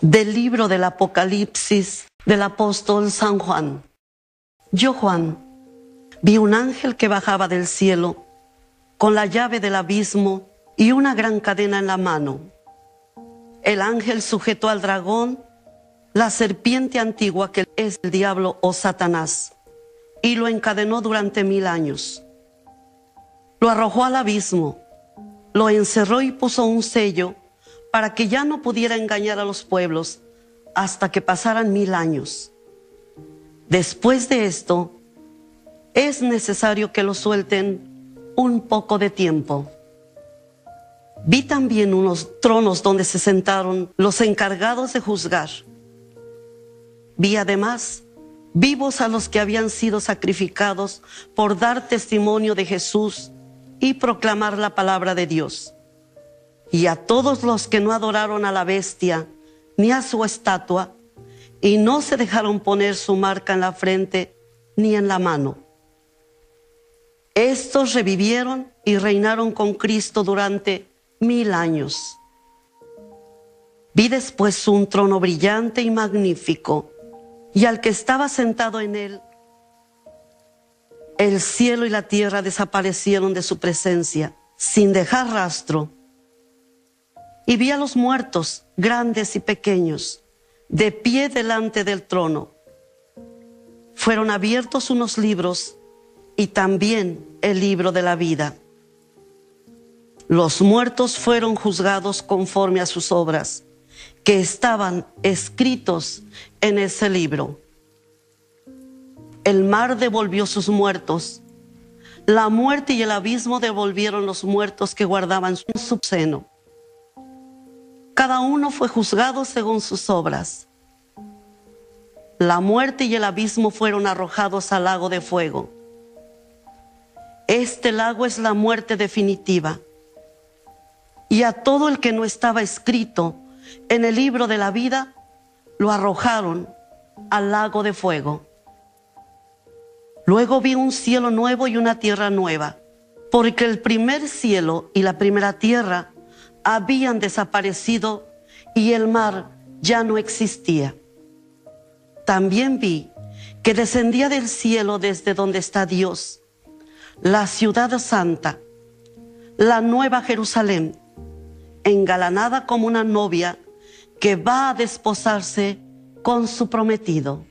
Del libro del Apocalipsis del apóstol San Juan. Yo, Juan, vi un ángel que bajaba del cielo con la llave del abismo y una gran cadena en la mano. El ángel sujetó al dragón, la serpiente antigua que es el diablo o Satanás, y lo encadenó durante mil años. Lo arrojó al abismo, lo encerró y puso un sello para que ya no pudiera engañar a los pueblos hasta que pasaran mil años. Después de esto, es necesario que lo suelten un poco de tiempo. Vi también unos tronos donde se sentaron los encargados de juzgar. Vi además vivos a los que habían sido sacrificados por dar testimonio de Jesús y proclamar la palabra de Dios y a todos los que no adoraron a la bestia ni a su estatua y no se dejaron poner su marca en la frente ni en la mano. Estos revivieron y reinaron con Cristo durante mil años. Vi después un trono brillante y magnífico y al que estaba sentado en él. El cielo y la tierra desaparecieron de su presencia sin dejar rastro y vi a los muertos, grandes y pequeños, de pie delante del trono. Fueron abiertos unos libros y también el libro de la vida. Los muertos fueron juzgados conforme a sus obras, que estaban escritos en ese libro. El mar devolvió sus muertos. La muerte y el abismo devolvieron los muertos que guardaban su seno. Cada uno fue juzgado según sus obras. La muerte y el abismo fueron arrojados al lago de fuego. Este lago es la muerte definitiva. Y a todo el que no estaba escrito en el libro de la vida, lo arrojaron al lago de fuego. Luego vi un cielo nuevo y una tierra nueva, porque el primer cielo y la primera tierra habían desaparecido y el mar ya no existía. También vi que descendía del cielo desde donde está Dios, la ciudad santa, la nueva Jerusalén, engalanada como una novia que va a desposarse con su prometido.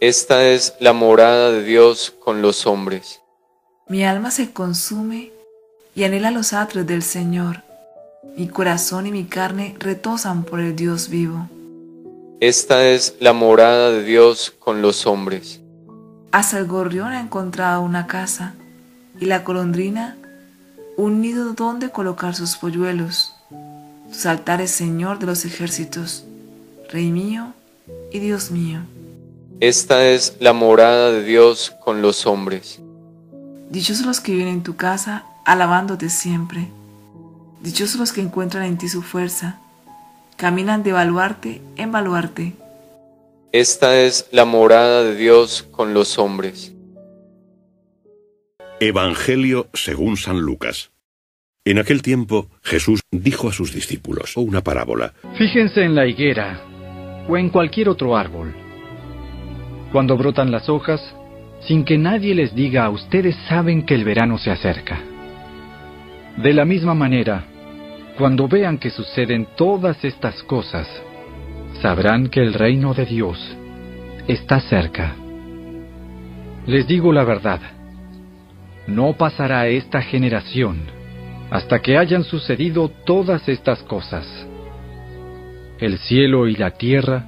Esta es la morada de Dios con los hombres. Mi alma se consume y anhela los atrios del Señor. Mi corazón y mi carne retosan por el Dios vivo. Esta es la morada de Dios con los hombres. Hasta el gorrión ha encontrado una casa y la colondrina un nido donde colocar sus polluelos. Tus altares, Señor de los ejércitos, Rey mío y Dios mío. Esta es la morada de Dios con los hombres. Dichosos los que viven en tu casa, alabándote siempre. Dichosos los que encuentran en ti su fuerza, caminan de baluarte en baluarte. Esta es la morada de Dios con los hombres. Evangelio según San Lucas. En aquel tiempo Jesús dijo a sus discípulos una parábola. Fíjense en la higuera o en cualquier otro árbol. Cuando brotan las hojas, sin que nadie les diga, ustedes saben que el verano se acerca. De la misma manera, cuando vean que suceden todas estas cosas, sabrán que el reino de Dios está cerca. Les digo la verdad, no pasará esta generación hasta que hayan sucedido todas estas cosas. El cielo y la tierra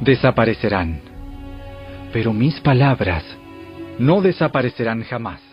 desaparecerán, pero mis palabras no desaparecerán jamás.